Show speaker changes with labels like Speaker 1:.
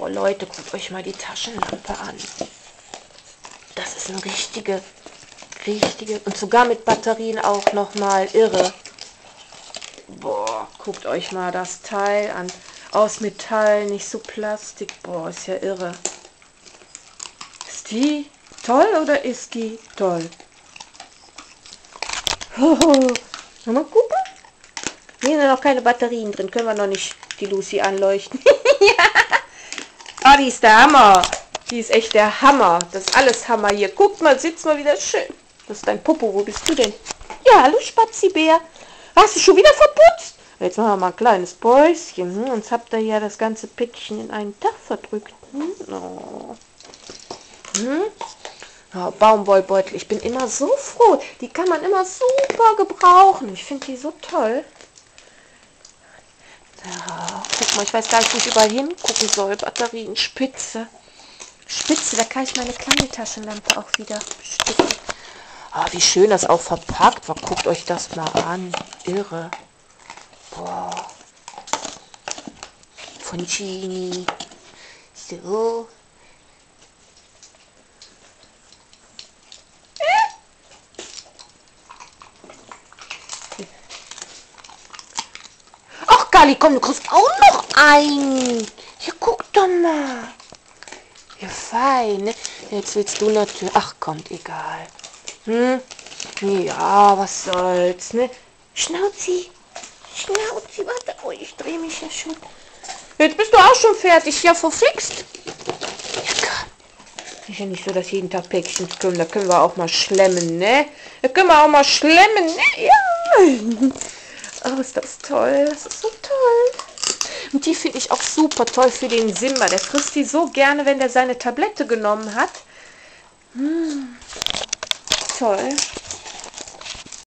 Speaker 1: Oh Leute, guckt euch mal die Taschenlampe an. Das ist eine richtige, richtige und sogar mit Batterien auch noch mal irre. Boah, guckt euch mal das Teil an. Aus Metall, nicht so Plastik. Boah, ist ja irre. Ist die toll oder ist die toll? Hoho. Mal gucken. Hier sind noch keine Batterien drin. Können wir noch nicht die Lucy anleuchten. ja. Oh, die ist der Hammer. Die ist echt der Hammer. Das ist alles Hammer hier. Guckt mal, sitzt mal wieder schön. Das ist dein Popo. Wo bist du denn? Ja, hallo Spazibär. Hast du schon wieder verputzt? Jetzt machen wir mal ein kleines Päuschen. Hm, sonst habt ihr ja das ganze Päckchen in einen Tag verdrückt. Hm? Oh. Hm? Oh, Baumwollbeutel. Ich bin immer so froh. Die kann man immer super gebrauchen. Ich finde die so toll. Ja, guck mal, ich weiß gar nicht, wo ich überall hingucken soll. Batterien, Spitze. Spitze, da kann ich meine kleine Taschenlampe auch wieder bestücken. Ah, wie schön das auch verpackt war. Guckt euch das mal an. Irre. Boah. Von Genie. So. Gali, komm, du kriegst auch noch ein. Hier, guck doch mal. Ja, fein, ne? Jetzt willst du natürlich... Ach, kommt, egal. Hm? Ja, was soll's, ne? Schnauzi. Schnauzi, warte. Oh, ich drehe mich ja schon. Jetzt bist du auch schon fertig. Ja, verflixt. Ja. Ist ja nicht so, dass jeden Tag Päckchen kommen. Da können wir auch mal schlemmen, ne? Da können wir auch mal schlemmen, ne? Ja. Oh, ist das toll. Das ist so toll. Und die finde ich auch super toll für den Simba. Der frisst die so gerne, wenn der seine Tablette genommen hat. Hm. Toll.